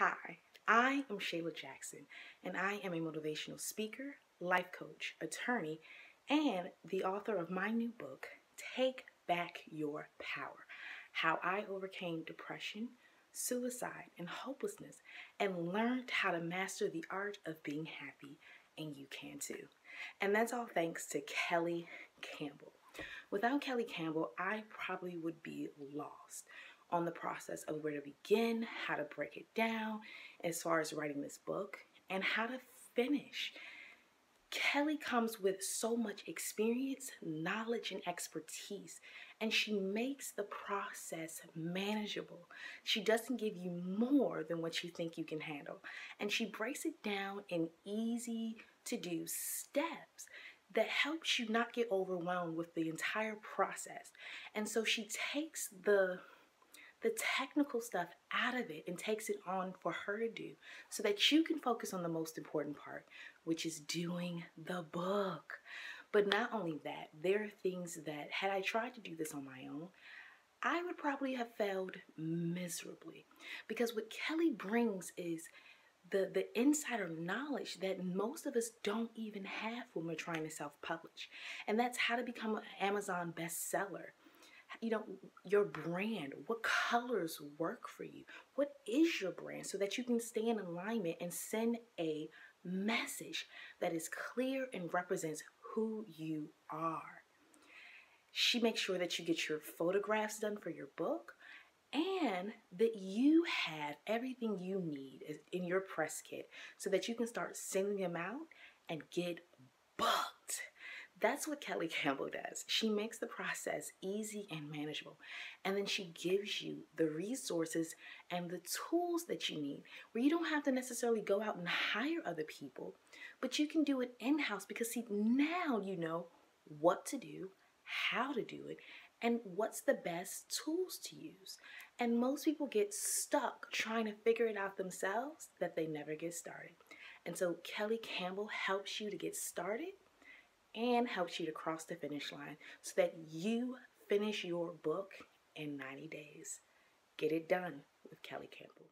Hi, I am Chayla Jackson, and I am a motivational speaker, life coach, attorney, and the author of my new book, Take Back Your Power How I Overcame Depression, Suicide, and Hopelessness, and learned how to master the art of being happy, and you can too. And that's all thanks to Kelly Campbell. Without Kelly Campbell, I probably would be lost on the process of where to begin, how to break it down as far as writing this book, and how to finish. Kelly comes with so much experience, knowledge, and expertise, and she makes the process manageable. She doesn't give you more than what you think you can handle, and she breaks it down in easy to do steps that helps you not get overwhelmed with the entire process. And so she takes the the technical stuff out of it and takes it on for her to do so that you can focus on the most important part, which is doing the book. But not only that, there are things that, had I tried to do this on my own, I would probably have failed miserably. Because what Kelly brings is the, the insider knowledge that most of us don't even have when we're trying to self publish. And that's how to become an Amazon bestseller you know, your brand, what colors work for you, what is your brand so that you can stay in alignment and send a message that is clear and represents who you are. She makes sure that you get your photographs done for your book and that you have everything you need in your press kit so that you can start sending them out and get booked. That's what Kelly Campbell does. She makes the process easy and manageable. And then she gives you the resources and the tools that you need where you don't have to necessarily go out and hire other people, but you can do it in house because, see, now you know what to do, how to do it, and what's the best tools to use. And most people get stuck trying to figure it out themselves that they never get started. And so Kelly Campbell helps you to get started and helps you to cross the finish line so that you finish your book in 90 days. Get it done with Kelly Campbell.